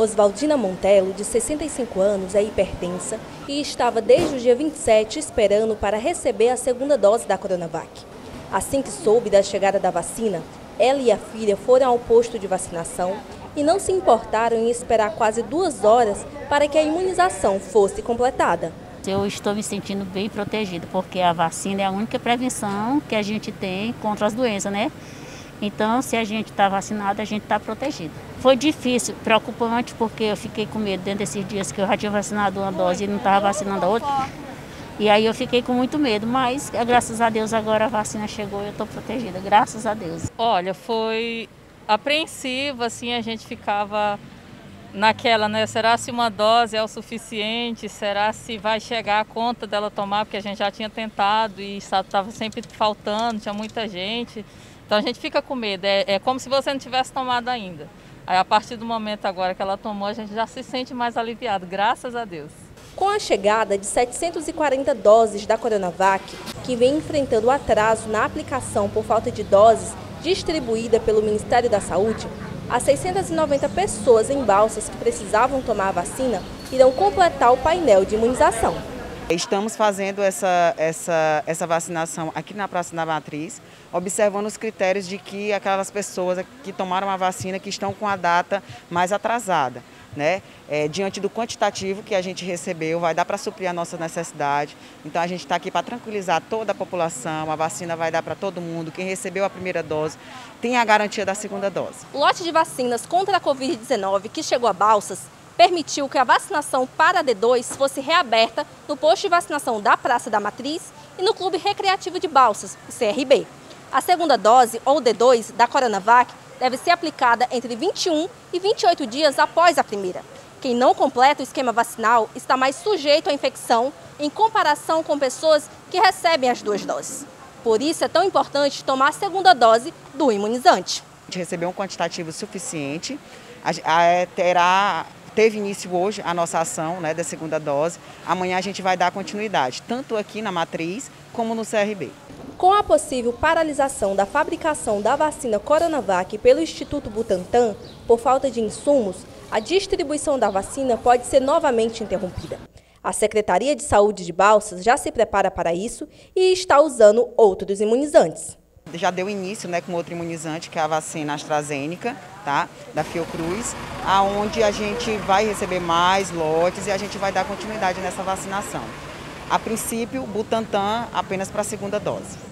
Oswaldina Montello, de 65 anos, é hipertensa e estava desde o dia 27 esperando para receber a segunda dose da Coronavac. Assim que soube da chegada da vacina, ela e a filha foram ao posto de vacinação e não se importaram em esperar quase duas horas para que a imunização fosse completada. Eu estou me sentindo bem protegida, porque a vacina é a única prevenção que a gente tem contra as doenças, né? Então, se a gente está vacinado, a gente está protegido. Foi difícil, preocupante, porque eu fiquei com medo dentro desses dias que eu já tinha vacinado uma dose e não estava vacinando a outra. E aí eu fiquei com muito medo, mas graças a Deus agora a vacina chegou e eu estou protegida, graças a Deus. Olha, foi apreensivo, assim, a gente ficava naquela, né? Será se uma dose é o suficiente? Será se vai chegar a conta dela tomar? Porque a gente já tinha tentado e estava sempre faltando, tinha muita gente. Então a gente fica com medo, é, é como se você não tivesse tomado ainda. Aí a partir do momento agora que ela tomou, a gente já se sente mais aliviado, graças a Deus. Com a chegada de 740 doses da Coronavac, que vem enfrentando atraso na aplicação por falta de doses distribuída pelo Ministério da Saúde, as 690 pessoas em Balsas que precisavam tomar a vacina irão completar o painel de imunização. Estamos fazendo essa, essa, essa vacinação aqui na Praça da Matriz, observando os critérios de que aquelas pessoas que tomaram a vacina que estão com a data mais atrasada. Né? É, diante do quantitativo que a gente recebeu, vai dar para suprir a nossa necessidade. Então a gente está aqui para tranquilizar toda a população, a vacina vai dar para todo mundo. Quem recebeu a primeira dose tem a garantia da segunda dose. Lote de vacinas contra a Covid-19 que chegou a Balsas permitiu que a vacinação para D2 fosse reaberta no posto de vacinação da Praça da Matriz e no Clube Recreativo de Balsas, o CRB. A segunda dose, ou D2, da Coronavac deve ser aplicada entre 21 e 28 dias após a primeira. Quem não completa o esquema vacinal está mais sujeito à infecção em comparação com pessoas que recebem as duas doses. Por isso é tão importante tomar a segunda dose do imunizante. A recebeu um quantitativo suficiente, terá Teve início hoje a nossa ação né, da segunda dose. Amanhã a gente vai dar continuidade, tanto aqui na matriz como no CRB. Com a possível paralisação da fabricação da vacina Coronavac pelo Instituto Butantan por falta de insumos, a distribuição da vacina pode ser novamente interrompida. A Secretaria de Saúde de Balsas já se prepara para isso e está usando outros imunizantes já deu início né, com outro imunizante, que é a vacina AstraZeneca, tá, da Fiocruz, aonde a gente vai receber mais lotes e a gente vai dar continuidade nessa vacinação. A princípio, Butantan apenas para a segunda dose.